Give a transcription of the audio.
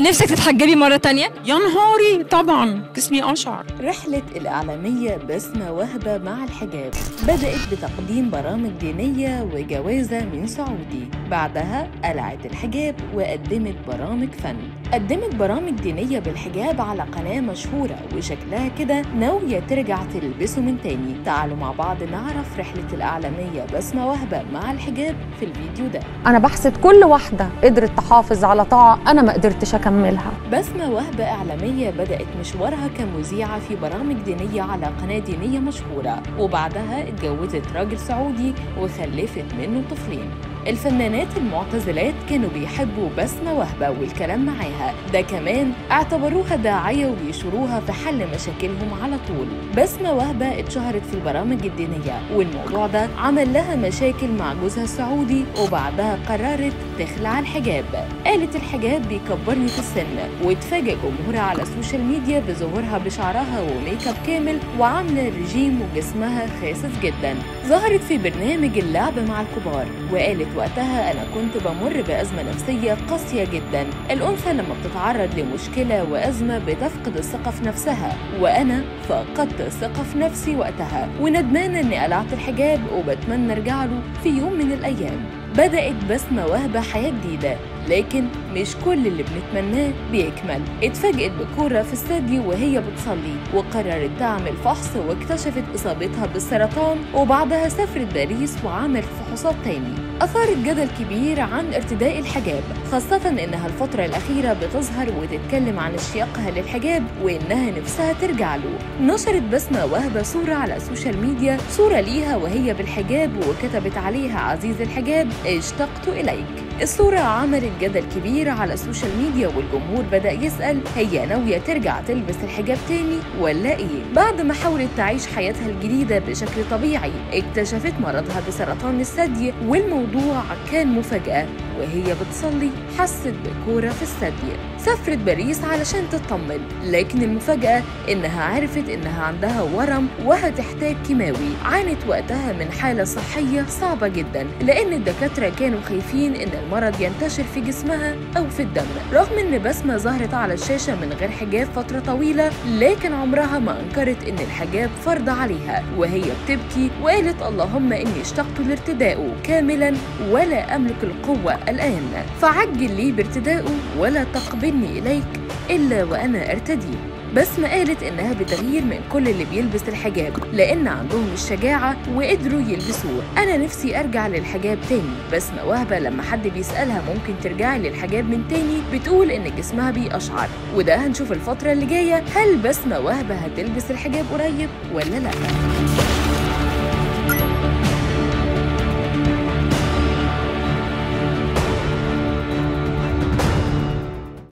نفسك تتحجبي مرة تانية؟ يا نهاري طبعا. جسمي أشعر. رحلة الإعلامية بسمة وهبة مع الحجاب. بدأت بتقديم برامج دينية وجوازة من سعودي. بعدها قلعت الحجاب وقدمت برامج فن. قدمت برامج دينية بالحجاب على قناة مشهورة وشكلها كده ناوية ترجع تلبسه من تاني. تعالوا مع بعض نعرف رحلة الإعلامية بسمة وهبة مع الحجاب في الفيديو ده. أنا بحسد كل واحدة قدرت تحافظ على طاعة أنا ما قدرتش اكملها بسمة وهبة إعلامية بدأت مشوارها كمذيعة في برامج دينية على قناة دينية مشهورة وبعدها اتجوزت راجل سعودي وخلفت منه طفلين. الفنانات المعتزلات كانوا بيحبوا بسمة وهبة والكلام معاها. ده كمان اعتبروها داعية وبيشوروها في حل مشاكلهم على طول. بسمة وهبة اتشهرت في البرامج الدينية والموضوع ده عمل لها مشاكل مع جوزها السعودي وبعدها قررت تخلع الحجاب. قالت الحجاب بيكبرني في السن واتفاجئ جمهورها على السوشيال ميديا بظهورها بشعرها و make up كامل وعامله رجيم وجسمها خاسس جدا. ظهرت في برنامج اللعب مع الكبار وقالت وقتها أنا كنت بمر بأزمة نفسية قاسية جدا. الأنثى لما بتتعرض لمشكلة وأزمة بتفقد الثقة في نفسها وأنا فقدت الثقة في نفسي وقتها. وندمانه إني قلعت الحجاب وبتمنى أرجع له في يوم من الأيام. بدأت بسمة وهبة حياة جديدة لكن مش كل اللي بنتمناه بيكمل. اتفاجئت بكورة في استاديو وهي بتصلي وقررت تعمل فحص واكتشفت إصابتها بالسرطان وبعدها سافرت باريس وعملت فحوصات تاني. أثارت جدل كبير عن ارتداء الحجاب خاصة إنها الفترة الأخيرة بتظهر وتتكلم عن اشتياقها للحجاب وإنها نفسها ترجع له. نشرت بسمة وهبة صورة على السوشيال ميديا صورة ليها وهي بالحجاب وكتبت عليها عزيزي الحجاب اشتقت إليك. الصورة عملت جدل كبير على السوشيال ميديا والجمهور بدأ يسأل هي ناوية ترجع تلبس الحجاب تاني ولا إيه؟ بعد ما حاولت تعيش حياتها الجديدة بشكل طبيعي اكتشفت مرضها بسرطان الثدي والموضوع كان مفاجأة وهي بتصلي حست بكورة في الثدي سافرت باريس علشان تطمن لكن المفاجأة إنها عرفت إنها عندها ورم وهتحتاج كيماوي. عانت وقتها من حالة صحية صعبة جدا لأن الدكاترة كانوا خايفين إن المرض ينتشر في جسمها أو في الدم. رغم إن بسمة ظهرت على الشاشة من غير حجاب فترة طويلة لكن عمرها ما أنكرت إن الحجاب فرض عليها وهي بتبكي وقالت اللهم إني اشتقت لارتدائه كاملا ولا أملك القوة الآن. فعجل لي بارتدائه ولا تقبلني إليك إلا وأنا أرتديه بسمة قالت إنها بتغيير من كل اللي بيلبس الحجاب لأن عندهم الشجاعة وقدروا يلبسوه. أنا نفسي أرجع للحجاب تاني بسمة وهبة لما حد بيسألها ممكن ترجعي للحجاب من تاني بتقول إن جسمها بيقشعر. وده هنشوف الفترة اللي جاية هل بسمة وهبة هتلبس الحجاب قريب ولا لأ؟